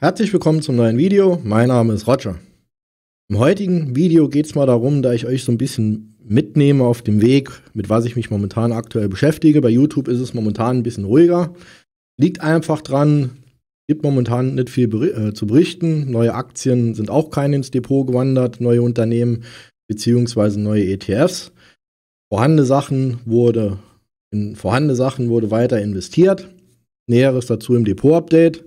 Herzlich willkommen zum neuen Video. Mein Name ist Roger. Im heutigen Video geht es mal darum, da ich euch so ein bisschen mitnehme auf dem Weg, mit was ich mich momentan aktuell beschäftige. Bei YouTube ist es momentan ein bisschen ruhiger. Liegt einfach dran, gibt momentan nicht viel äh, zu berichten. Neue Aktien sind auch keine ins Depot gewandert, neue Unternehmen beziehungsweise neue ETFs. Vorhandene Sachen wurde in vorhandene Sachen wurde weiter investiert. Näheres dazu im Depot-Update.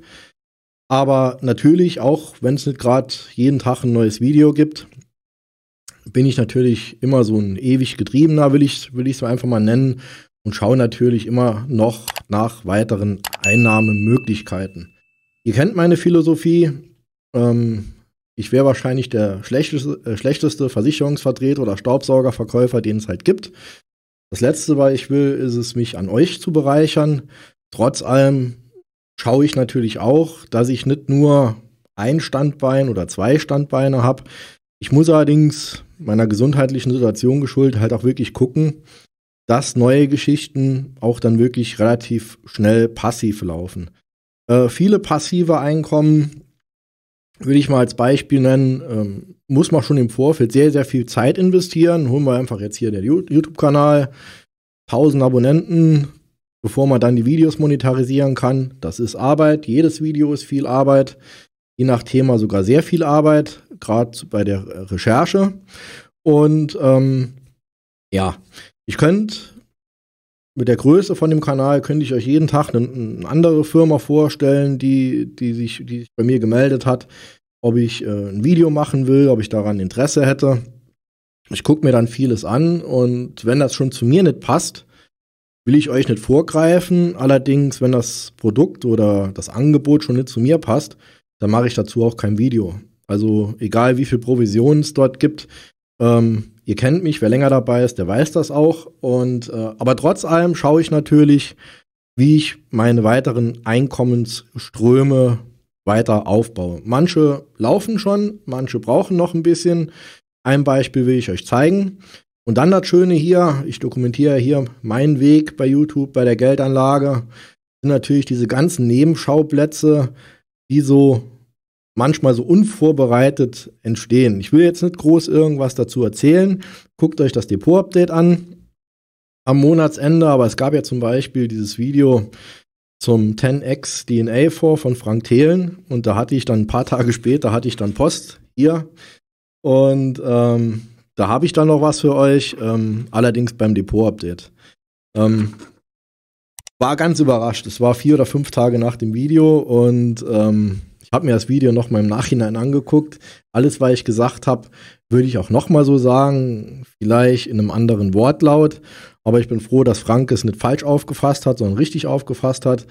Aber natürlich, auch wenn es nicht gerade jeden Tag ein neues Video gibt, bin ich natürlich immer so ein ewig Getriebener, will ich es will so einfach mal nennen, und schaue natürlich immer noch nach weiteren Einnahmemöglichkeiten. Ihr kennt meine Philosophie. Ähm, ich wäre wahrscheinlich der schlechteste, äh, schlechteste Versicherungsvertreter oder Staubsaugerverkäufer, den es halt gibt. Das Letzte, was ich will, ist es, mich an euch zu bereichern. Trotz allem schaue ich natürlich auch, dass ich nicht nur ein Standbein oder zwei Standbeine habe. Ich muss allerdings meiner gesundheitlichen Situation geschuldet halt auch wirklich gucken, dass neue Geschichten auch dann wirklich relativ schnell passiv laufen. Äh, viele passive Einkommen will ich mal als Beispiel nennen, ähm, muss man schon im Vorfeld sehr, sehr viel Zeit investieren. Holen wir einfach jetzt hier den YouTube-Kanal, 1000 Abonnenten, bevor man dann die Videos monetarisieren kann. Das ist Arbeit. Jedes Video ist viel Arbeit. Je nach Thema sogar sehr viel Arbeit, gerade bei der Recherche. Und ähm, ja, ich könnte mit der Größe von dem Kanal könnte ich euch jeden Tag eine, eine, andere Firma vorstellen, die, die, sich, die sich bei mir gemeldet hat, ob ich äh, ein Video machen will, ob ich daran Interesse hätte. Ich gucke mir dann vieles an und wenn das schon zu mir nicht passt, will ich euch nicht vorgreifen. Allerdings, wenn das Produkt oder das Angebot schon nicht zu mir passt, dann mache ich dazu auch kein Video. Also egal wie viel Provision es dort gibt, ähm, Ihr kennt mich, wer länger dabei ist, der weiß das auch. Und äh, aber trotz allem schaue ich natürlich, wie ich meine weiteren Einkommensströme weiter aufbaue. Manche laufen schon, manche brauchen noch ein bisschen. Ein Beispiel will ich euch zeigen. Und dann das Schöne hier, ich dokumentiere hier meinen Weg bei YouTube, bei der Geldanlage, sind natürlich diese ganzen Nebenschauplätze, die so manchmal so unvorbereitet entstehen. Ich will jetzt nicht groß irgendwas dazu erzählen. Guckt euch das Depot-Update an am Monatsende, aber es gab ja zum Beispiel dieses Video zum 10x DNA vor von Frank Thelen und da hatte ich dann ein paar Tage später hatte ich dann Post hier und ähm, da habe ich dann noch was für euch, ähm, allerdings beim Depot-Update. Ähm, war ganz überrascht. Es war vier oder fünf Tage nach dem Video und ähm, habe mir das Video noch mal im Nachhinein angeguckt. Alles, was ich gesagt habe, würde ich auch noch mal so sagen, vielleicht in einem anderen Wortlaut. Aber ich bin froh, dass Frank es nicht falsch aufgefasst hat, sondern richtig aufgefasst hat.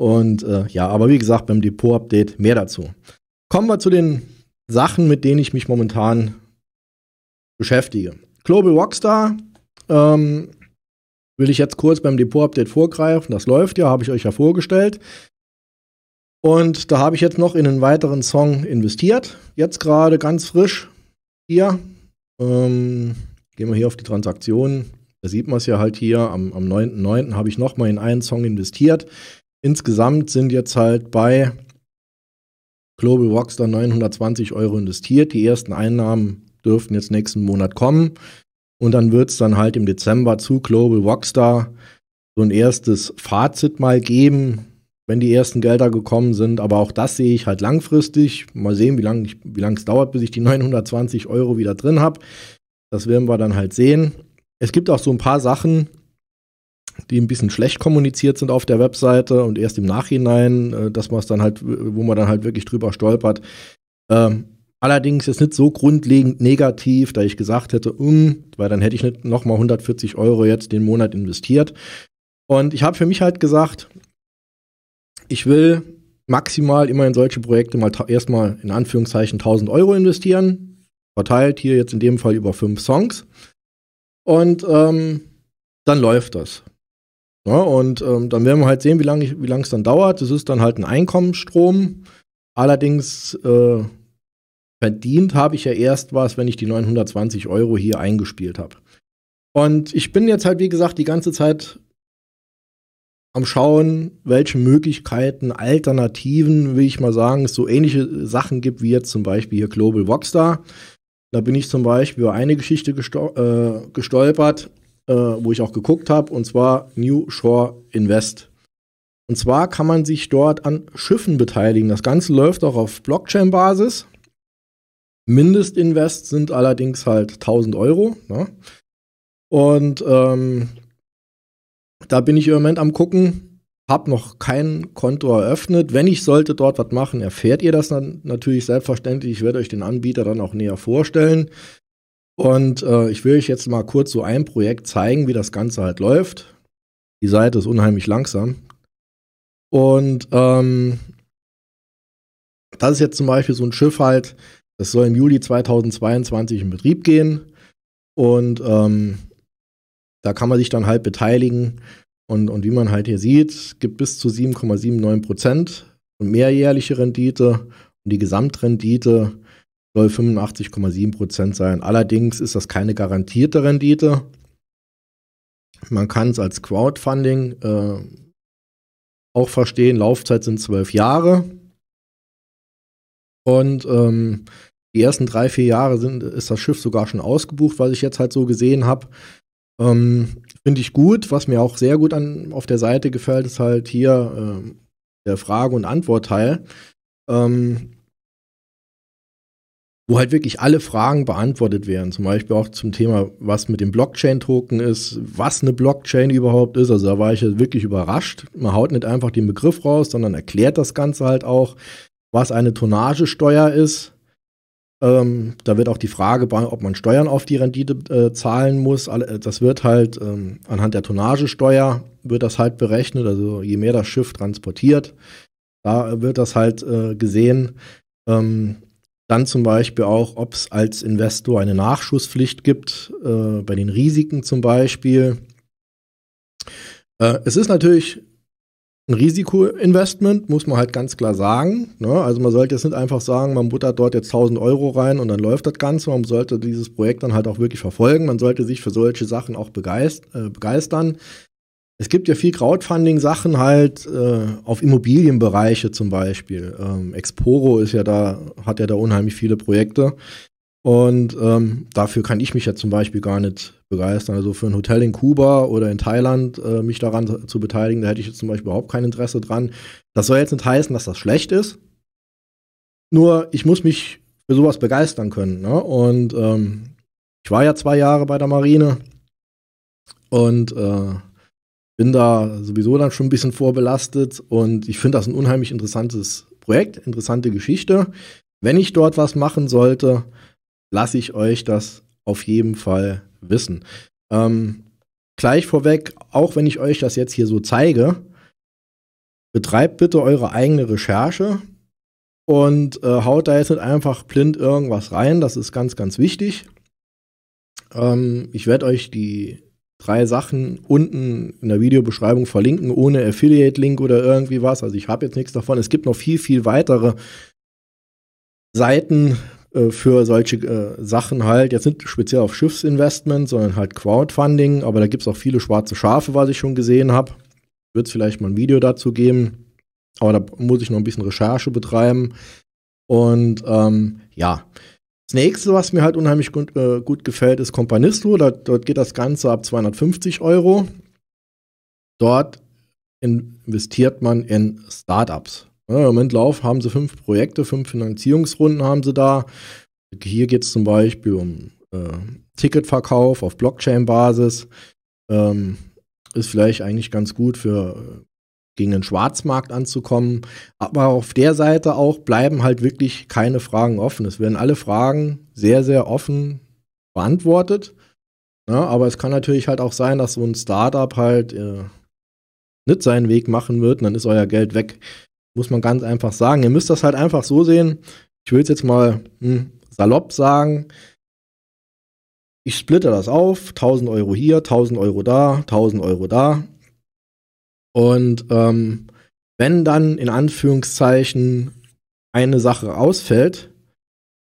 Und äh, ja, aber wie gesagt, beim Depot-Update mehr dazu. Kommen wir zu den Sachen, mit denen ich mich momentan beschäftige. Global Rockstar ähm, will ich jetzt kurz beim Depot-Update vorgreifen. Das läuft ja, habe ich euch ja vorgestellt. Und da habe ich jetzt noch in einen weiteren Song investiert. Jetzt gerade ganz frisch hier. Ähm, gehen wir hier auf die Transaktionen. Da sieht man es ja halt hier. Am, am 9.9. habe ich nochmal in einen Song investiert. Insgesamt sind jetzt halt bei Global Rockstar 920 Euro investiert. Die ersten Einnahmen dürften jetzt nächsten Monat kommen. Und dann wird es dann halt im Dezember zu Global Rockstar so ein erstes Fazit mal geben, wenn die ersten Gelder gekommen sind. Aber auch das sehe ich halt langfristig. Mal sehen, wie lange wie lang es dauert, bis ich die 920 Euro wieder drin habe. Das werden wir dann halt sehen. Es gibt auch so ein paar Sachen, die ein bisschen schlecht kommuniziert sind auf der Webseite und erst im Nachhinein, äh, dass man es dann halt, wo man dann halt wirklich drüber stolpert. Ähm, allerdings ist nicht so grundlegend negativ, da ich gesagt hätte, um, weil dann hätte ich nicht nochmal 140 Euro jetzt den Monat investiert. Und ich habe für mich halt gesagt, ich will maximal immer in solche Projekte mal erstmal in Anführungszeichen 1000 Euro investieren. Verteilt hier jetzt in dem Fall über fünf Songs. Und ähm, dann läuft das. Ja, und ähm, dann werden wir halt sehen, wie lange es dann dauert. Das ist dann halt ein Einkommensstrom. Allerdings äh, verdient habe ich ja erst was, wenn ich die 920 Euro hier eingespielt habe. Und ich bin jetzt halt, wie gesagt, die ganze Zeit am Schauen, welche Möglichkeiten, Alternativen, will ich mal sagen, es so ähnliche Sachen gibt wie jetzt zum Beispiel hier Global Voxstar. Da bin ich zum Beispiel über eine Geschichte gestol äh, gestolpert, äh, wo ich auch geguckt habe, und zwar New Shore Invest. Und zwar kann man sich dort an Schiffen beteiligen. Das Ganze läuft auch auf Blockchain-Basis. Mindestinvest sind allerdings halt 1000 Euro. Ne? Und ähm, da bin ich im Moment am gucken, habe noch kein Konto eröffnet. Wenn ich sollte dort was machen, erfährt ihr das dann natürlich selbstverständlich. Ich werde euch den Anbieter dann auch näher vorstellen. Und äh, ich will euch jetzt mal kurz so ein Projekt zeigen, wie das Ganze halt läuft. Die Seite ist unheimlich langsam. Und ähm, das ist jetzt zum Beispiel so ein Schiff halt, das soll im Juli 2022 in Betrieb gehen. Und ähm, da kann man sich dann halt beteiligen. Und, und wie man halt hier sieht, gibt bis zu 7,79 Prozent und mehrjährliche Rendite. Und die Gesamtrendite soll 85,7 Prozent sein. Allerdings ist das keine garantierte Rendite. Man kann es als Crowdfunding äh, auch verstehen. Laufzeit sind zwölf Jahre. Und ähm, die ersten drei, vier Jahre sind, ist das Schiff sogar schon ausgebucht, was ich jetzt halt so gesehen habe. Ähm, Finde ich gut. Was mir auch sehr gut an, auf der Seite gefällt, ist halt hier äh, der Frage- und Antwortteil. Ähm, wo halt wirklich alle Fragen beantwortet werden. Zum Beispiel auch zum Thema, was mit dem Blockchain-Token ist, was eine Blockchain überhaupt ist. Also da war ich wirklich überrascht. Man haut nicht einfach den Begriff raus, sondern erklärt das Ganze halt auch, was eine Tonnagesteuer ist. Ähm, da wird auch die Frage, ob man Steuern auf die Rendite äh, zahlen muss. Äh, das wird halt ähm, anhand der Tonnagesteuer wird das halt berechnet. Also je mehr das Schiff transportiert, da wird das halt äh, gesehen. Ähm, dann zum Beispiel auch, ob es als Investor eine Nachschusspflicht gibt, äh, bei den Risiken zum Beispiel. Äh, es ist natürlich ein Risikoinvestment, muss man halt ganz klar sagen. Ne? Also man sollte jetzt nicht einfach sagen, man buttert dort jetzt 1000 Euro rein und dann läuft das Ganze. Man sollte dieses Projekt dann halt auch wirklich verfolgen. Man sollte sich für solche Sachen auch begeist äh, begeistern. Es gibt ja viel Crowdfunding-Sachen halt äh, auf Immobilienbereiche zum Beispiel. Ähm, Exporo ist ja da, hat ja da unheimlich viele Projekte. Und ähm, dafür kann ich mich ja zum Beispiel gar nicht begeistern. Also für ein Hotel in Kuba oder in Thailand äh, mich daran zu beteiligen, da hätte ich jetzt zum Beispiel überhaupt kein Interesse dran. Das soll jetzt nicht heißen, dass das schlecht ist. Nur ich muss mich für sowas begeistern können. Ne? Und ähm, ich war ja zwei Jahre bei der Marine und äh, bin da sowieso dann schon ein bisschen vorbelastet und ich finde das ein unheimlich interessantes Projekt, interessante Geschichte. Wenn ich dort was machen sollte, lasse ich euch das auf jeden Fall wissen. Ähm, gleich vorweg, auch wenn ich euch das jetzt hier so zeige, betreibt bitte eure eigene Recherche und äh, haut da jetzt nicht einfach blind irgendwas rein. Das ist ganz, ganz wichtig. Ähm, ich werde euch die drei Sachen unten in der Videobeschreibung verlinken, ohne Affiliate-Link oder irgendwie was. Also ich habe jetzt nichts davon. Es gibt noch viel, viel weitere Seiten, äh, für solche äh, Sachen halt, jetzt nicht speziell auf Schiffsinvestment, sondern halt Crowdfunding, aber da gibt es auch viele schwarze Schafe, was ich schon gesehen habe. Wird es vielleicht mal ein Video dazu geben, aber da muss ich noch ein bisschen Recherche betreiben. Und ähm, ja, das nächste, was mir halt unheimlich gut, äh, gut gefällt, ist Companisto. Da, dort geht das Ganze ab 250 Euro. Dort investiert man in Startups. Im Moment Lauf haben sie fünf Projekte, fünf Finanzierungsrunden haben sie da. Hier geht es zum Beispiel um äh, Ticketverkauf auf Blockchain-Basis. Ähm, ist vielleicht eigentlich ganz gut für gegen den Schwarzmarkt anzukommen. Aber auf der Seite auch bleiben halt wirklich keine Fragen offen. Es werden alle Fragen sehr, sehr offen beantwortet. Ja, aber es kann natürlich halt auch sein, dass so ein Startup halt äh, nicht seinen Weg machen wird und dann ist euer Geld weg. Muss man ganz einfach sagen. Ihr müsst das halt einfach so sehen. Ich will es jetzt mal hm, salopp sagen. Ich splitte das auf. 1000 Euro hier, 1000 Euro da, 1000 Euro da. Und ähm, wenn dann in Anführungszeichen eine Sache ausfällt,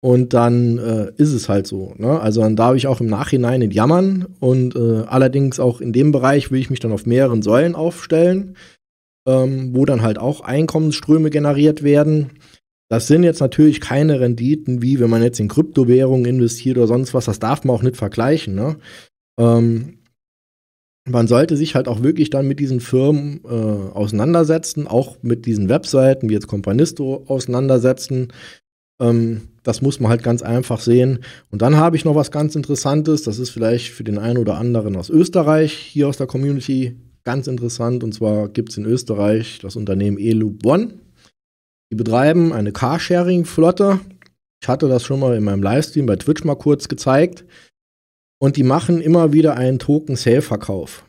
und dann äh, ist es halt so. Ne? Also dann darf ich auch im Nachhinein nicht jammern. Und äh, allerdings auch in dem Bereich will ich mich dann auf mehreren Säulen aufstellen. Ähm, wo dann halt auch Einkommensströme generiert werden. Das sind jetzt natürlich keine Renditen, wie wenn man jetzt in Kryptowährungen investiert oder sonst was. Das darf man auch nicht vergleichen. Ne? Ähm, man sollte sich halt auch wirklich dann mit diesen Firmen äh, auseinandersetzen, auch mit diesen Webseiten wie jetzt Companisto auseinandersetzen. Ähm, das muss man halt ganz einfach sehen. Und dann habe ich noch was ganz Interessantes. Das ist vielleicht für den einen oder anderen aus Österreich, hier aus der Community, ganz interessant. Und zwar gibt es in Österreich das Unternehmen Eloop One. Die betreiben eine Carsharing-Flotte. Ich hatte das schon mal in meinem Livestream bei Twitch mal kurz gezeigt. Und die machen immer wieder einen Token-Sale-Verkauf.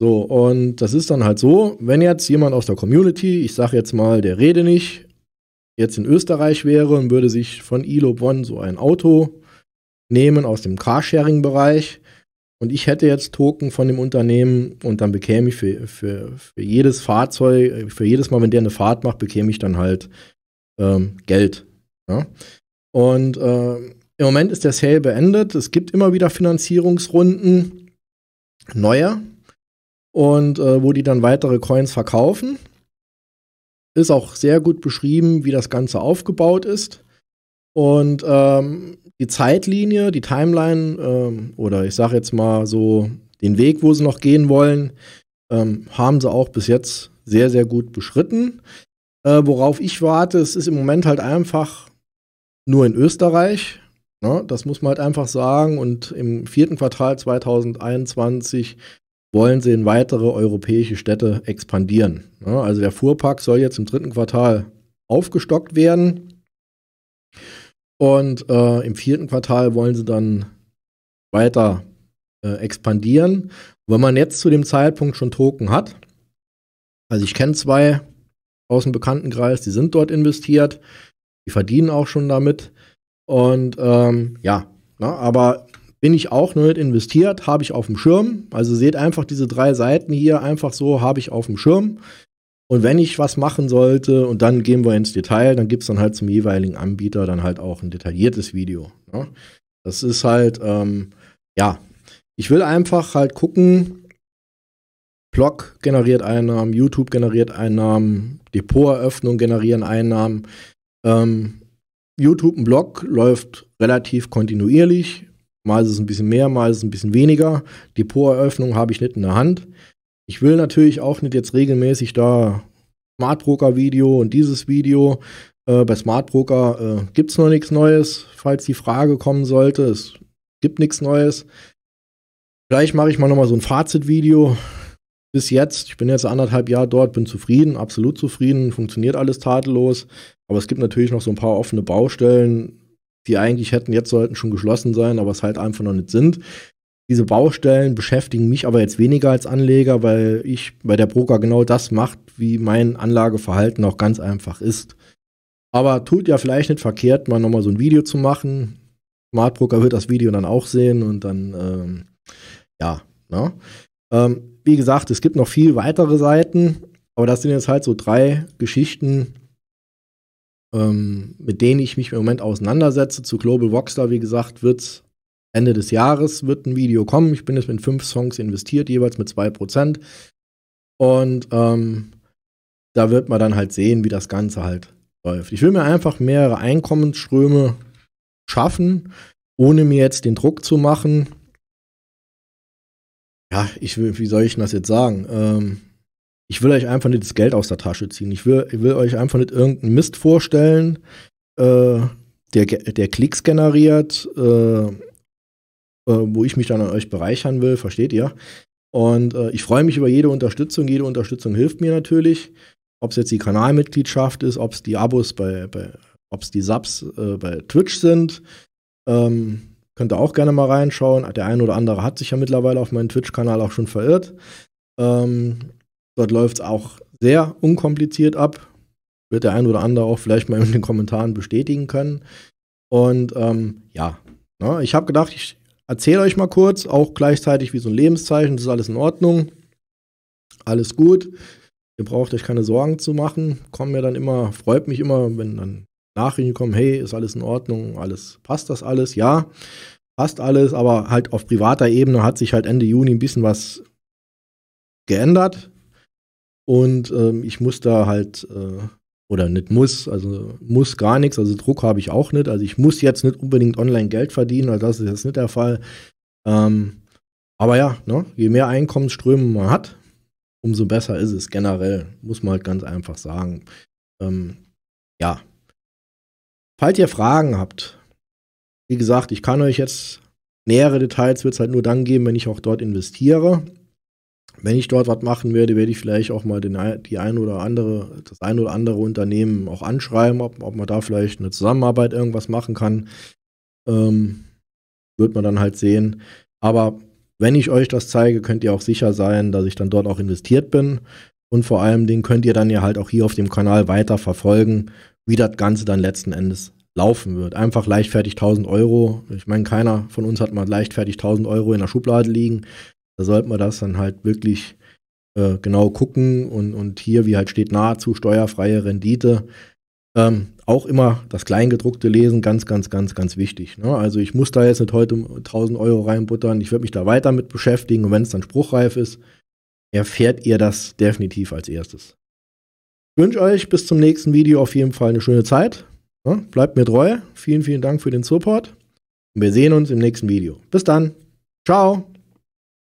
So, und das ist dann halt so, wenn jetzt jemand aus der Community, ich sage jetzt mal, der Rede nicht, jetzt in Österreich wäre und würde sich von Ilo Bonn so ein Auto nehmen aus dem Carsharing-Bereich und ich hätte jetzt Token von dem Unternehmen und dann bekäme ich für, für, für jedes Fahrzeug, für jedes Mal, wenn der eine Fahrt macht, bekäme ich dann halt ähm, Geld. Ja? Und äh, im Moment ist der Sale beendet. Es gibt immer wieder Finanzierungsrunden, neue, und äh, wo die dann weitere Coins verkaufen. Ist auch sehr gut beschrieben, wie das Ganze aufgebaut ist. Und ähm, die Zeitlinie, die Timeline ähm, oder ich sage jetzt mal so den Weg, wo sie noch gehen wollen, ähm, haben sie auch bis jetzt sehr, sehr gut beschritten. Äh, worauf ich warte, es ist im Moment halt einfach nur in Österreich. Ne? Das muss man halt einfach sagen. Und im vierten Quartal 2021 wollen sie in weitere europäische Städte expandieren. Ne? Also der Fuhrpark soll jetzt im dritten Quartal aufgestockt werden. Und äh, im vierten Quartal wollen sie dann weiter äh, expandieren. wenn man jetzt zu dem Zeitpunkt schon Token hat, also ich kenne zwei aus dem Bekanntenkreis, die sind dort investiert, die verdienen auch schon damit. Und ähm, ja, na, ne, aber bin ich auch noch nicht investiert, habe ich auf dem Schirm. Also seht einfach diese drei Seiten hier einfach so, habe ich auf dem Schirm. Und wenn ich was machen sollte und dann gehen wir ins Detail, dann gibt es dann halt zum jeweiligen Anbieter dann halt auch ein detailliertes Video. Ne? Das ist halt, ähm, ja, ich will einfach halt gucken, Blog generiert Einnahmen, YouTube generiert Einnahmen, Depoteröffnung generieren Einnahmen. Ähm, YouTube, ein Blog läuft relativ kontinuierlich. Mal ist es ein bisschen mehr, mal ist es ein bisschen weniger. Depoteröffnung habe ich nicht in der Hand. Ich will natürlich auch nicht jetzt regelmäßig da Smart Broker Video und dieses Video. Äh, bei Smart Broker äh, gibt es noch nichts Neues, falls die Frage kommen sollte. Es gibt nichts Neues. Vielleicht mache ich mal nochmal so ein Fazitvideo. Bis jetzt, ich bin jetzt anderthalb Jahre dort, bin zufrieden, absolut zufrieden, funktioniert alles tadellos. Aber es gibt natürlich noch so ein paar offene Baustellen, die eigentlich hätten jetzt sollten schon geschlossen sein, aber es halt einfach noch nicht sind. Diese Baustellen beschäftigen mich aber jetzt weniger als Anleger, weil ich bei der Broker genau das macht, wie mein Anlageverhalten auch ganz einfach ist. Aber tut ja vielleicht nicht verkehrt, mal nochmal so ein Video zu machen. Smart Broker wird das Video dann auch sehen und dann, ähm, ja, ne? ähm, wie gesagt, es gibt noch viel weitere Seiten, aber das sind jetzt halt so drei Geschichten, ähm, mit denen ich mich im Moment auseinandersetze. Zu Global Voxstar, wie gesagt, wird Ende des Jahres wird ein Video kommen. Ich bin jetzt mit fünf Songs investiert, jeweils mit zwei Prozent. Und ähm, da wird man dann halt sehen, wie das Ganze halt läuft. Ich will mir einfach mehrere Einkommensströme schaffen, ohne mir jetzt den Druck zu machen. Ja, ich will, wie soll ich das jetzt sagen? Ähm, ich will euch einfach nicht das Geld aus der Tasche ziehen. Ich will, ich will euch einfach nicht irgendeinen Mist vorstellen, äh, der, der Klicks generiert, äh, äh, wo ich mich dann an euch bereichern will, versteht ihr? Und äh, ich freue mich über jede Unterstützung. Jede Unterstützung hilft mir natürlich. Ob es jetzt die Kanalmitgliedschaft ist, ob es die Abos bei, bei ob es die Subs äh, bei Twitch sind. Ähm, könnt ihr auch gerne mal reinschauen. Der eine oder andere hat sich ja mittlerweile auf meinen Twitch-Kanal auch schon verirrt. Ähm, Dort läuft es auch sehr unkompliziert ab. Wird der ein oder andere auch vielleicht mal in den Kommentaren bestätigen können. Und ähm, ja, ne, ich habe gedacht, ich erzähle euch mal kurz, auch gleichzeitig wie so ein Lebenszeichen. Das ist alles in Ordnung. Alles gut. Ihr braucht euch keine Sorgen zu machen. Kommen mir dann immer, freut mich immer, wenn dann Nachrichten kommen, hey, ist alles in Ordnung, alles, passt das alles? Ja, passt alles, aber halt auf privater Ebene hat sich halt Ende Juni ein bisschen was geändert Und ähm, ich muss da halt, äh, oder nicht muss, also muss gar nichts, also Druck habe ich auch nicht. Also ich muss jetzt nicht unbedingt online Geld verdienen, also das ist jetzt nicht der Fall. Ähm, aber ja, ne, je mehr Einkommensströme man hat, umso besser ist es generell, muss man halt ganz einfach sagen. Ähm, ja. Falls ihr Fragen habt, wie gesagt, ich kann euch jetzt nähere Details wird es halt nur dann geben, wenn ich auch dort investiere. Wenn ich dort was machen werde, werde ich vielleicht auch mal den, die ein oder andere, das ein oder andere Unternehmen auch anschreiben, ob, ob man da vielleicht eine Zusammenarbeit irgendwas machen kann. Ähm, wird man dann halt sehen. Aber wenn ich euch das zeige, könnt ihr auch sicher sein, dass ich dann dort auch investiert bin. Und vor allem den könnt ihr dann ja halt auch hier auf dem Kanal weiter verfolgen, wie das Ganze dann letzten Endes laufen wird. Einfach leichtfertig 1000 Euro. Ich meine, keiner von uns hat mal leichtfertig 1000 Euro in der Schublade liegen. Da sollte man das dann halt wirklich äh, genau gucken und, und hier, wie halt steht, nahezu steuerfreie Rendite. Ähm, auch immer das Kleingedruckte lesen, ganz, ganz, ganz, ganz wichtig. Ne? Also ich muss da jetzt nicht heute 1000 Euro reinbuttern. Ich würde mich da weiter mit beschäftigen und wenn es dann spruchreif ist, erfährt ihr das definitiv als erstes. Ich wünsche euch bis zum nächsten Video auf jeden Fall eine schöne Zeit. Ja, bleibt mir treu. Vielen, vielen Dank für den Support. Und wir sehen uns im nächsten Video. Bis dann. Ciao.